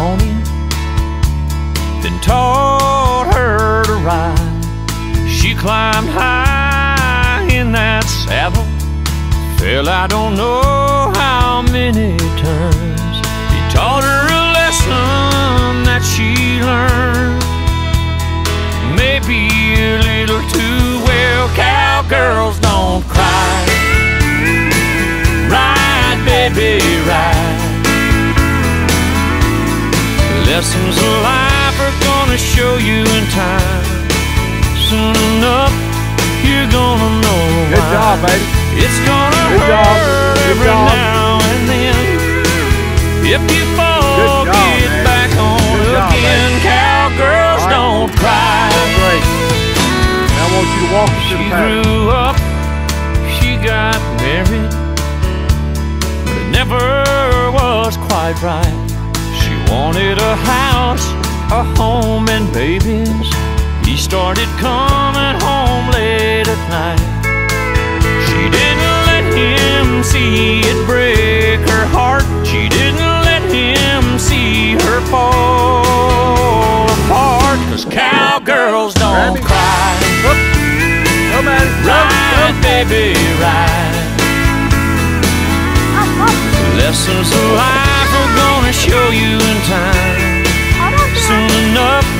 pony, then taught her to ride. She climbed high in that saddle, fell I don't know how many times. He taught her a lesson that she learned, maybe a little too well. Cowgirls don't cry. Lessons of life are gonna show you in time. Soon enough, you're gonna know Good job, baby. It's gonna Good hurt job. Good every job. now and then. If you fall, Good job, get man. back on Good job, again. Cowgirls All right. don't cry. Great. Now I want you to walk us to She the paddock. grew up, she got married, but it never was quite right. Wanted a house, a home, and babies. He started coming home late at night. She didn't let him see it break her heart. She didn't let him see her fall apart. Cause cowgirls don't Randy. cry. At it. Ride, baby, ride. Lessons of life are gonna show you in time. Soon enough,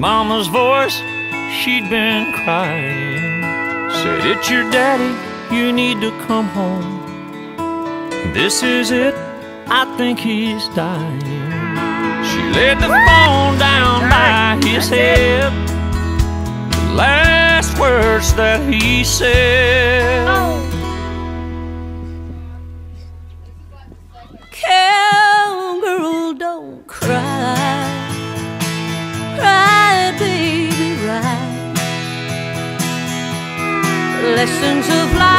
mama's voice, she'd been crying. Said, It's your daddy, you need to come home. This is it, I think he's dying. She laid the phone down by his head. The last words that he said. Oh. Lessons of life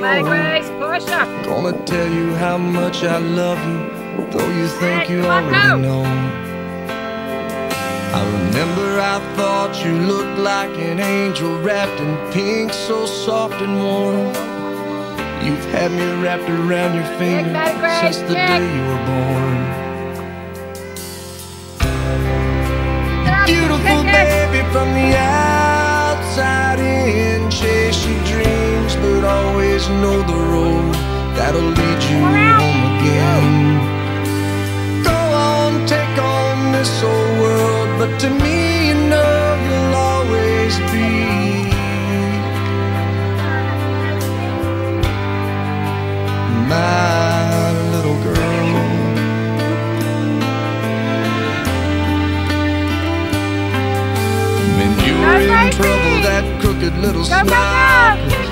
Daddy Grace, push up. Gonna tell you how much I love you, though you think Hey, you already go. know. I remember I thought you looked like an angel wrapped in pink, so soft and warm. You've had me wrapped around your finger since the day you were born. Beautiful baby from the outside know the road that'll lead you home again. Go on, take on this old world, but to me, you know you'll always be my little girl. When you were in trouble, that crooked little smile go! Kick, baby,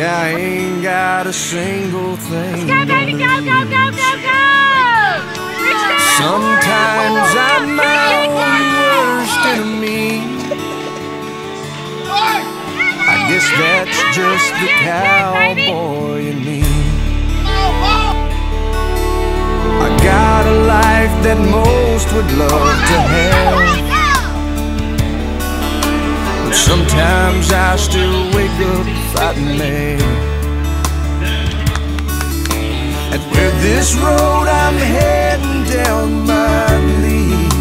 Like I ain't got a single thing. Go, baby, go, go, go, go, go! Sometimes I'm my own worst enemy. I guess that's just the cowboy in me. I got a life that most would love to have. Sometimes I still wake up fighting mad. And where this road I'm heading down might lead.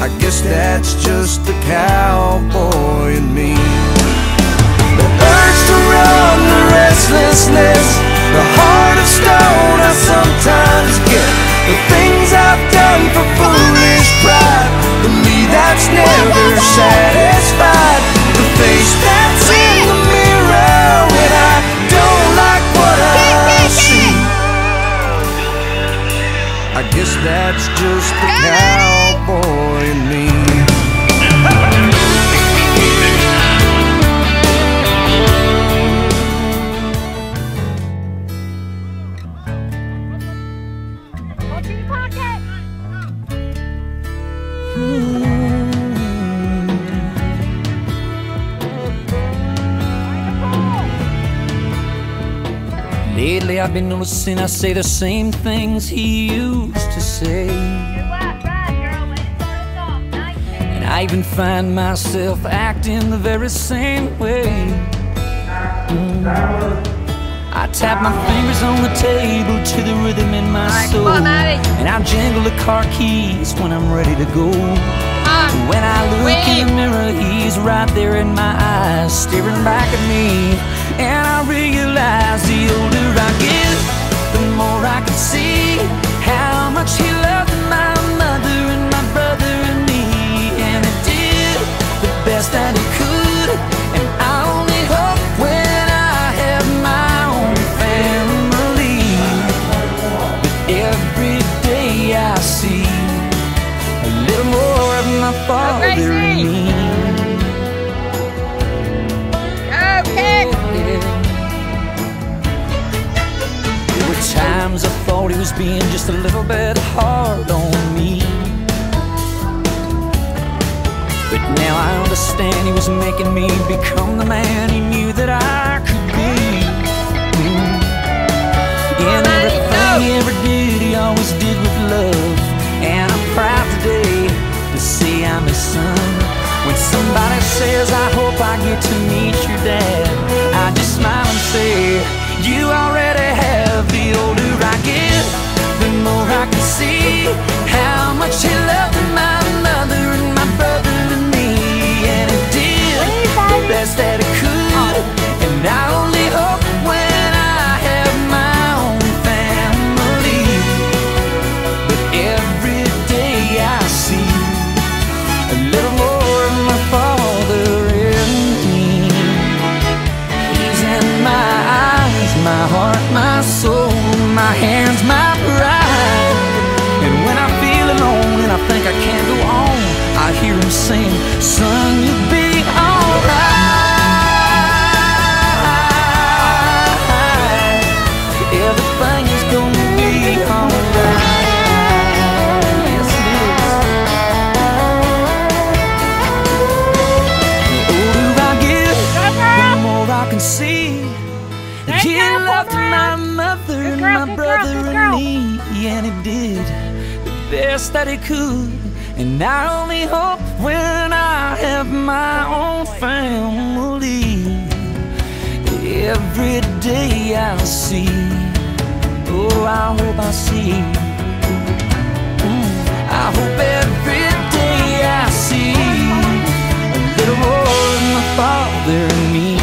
I guess that's just the cowboy in me. Lately I've been noticing I say the same things he used to say. Good luck. Ride, girl. Way to start us off. Nice. And I even find myself acting the very same way. Mm. I tap my fingers on the table to the rhythm in my soul. come on, Maddie. And I jingle the car keys when I'm ready to go. When I look in the mirror, he's right there in my eyes, staring back at me. And I realize the older I get, the more I can see how much he loved my a little bit hard on me. But now I understand he was making me become the man he knew that I could be. Mm. In everything he ever did, he always did with love. And I'm proud today to say I'm his son. When somebody says, I hope I get to meet your dad, I just smile and say, You already have. The older my soul, my hands, my pride. And when I feel alone and I think I can't go on, I hear him sing, Son, you'll be Good He girl, loved my mother Good and girl, my good girl, brother and me, and he did the best that he could. And I only hope when I have my own family, every day I'll see. Oh, I hope I see. Mm, I hope every day I see a little more of my father and me.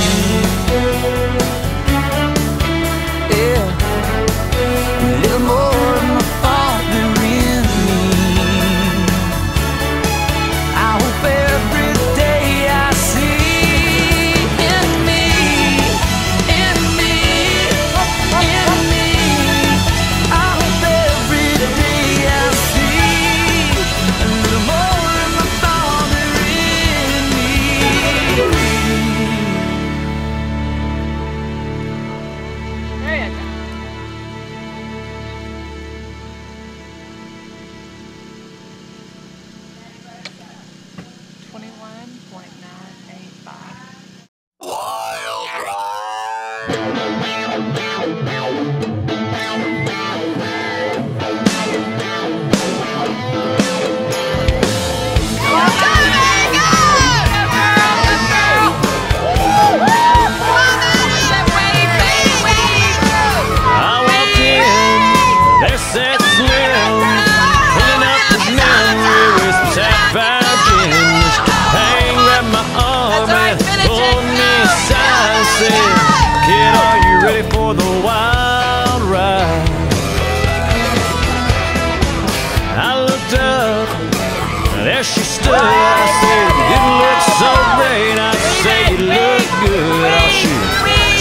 There she stood. I said, You didn't look so great. I said, You look good. Oh, she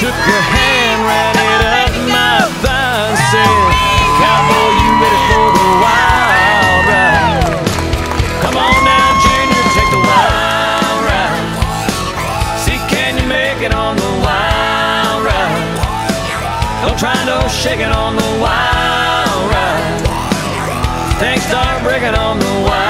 took her hand, ran it up my thigh, and said, Cowboy, you ready for the wild ride? Come on now, Junior, take the wild ride. See, can you make it on the wild ride? Don't try no shaking on the wild ride. Things start breaking on the wild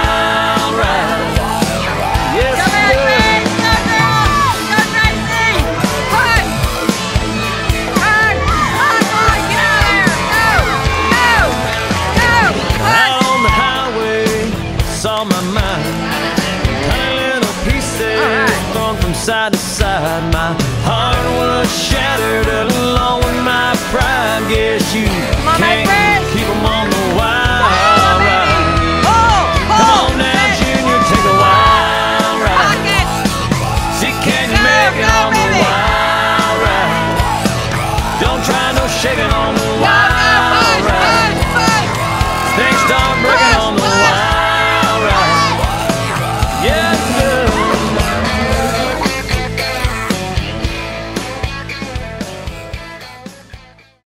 shattered along with my pride.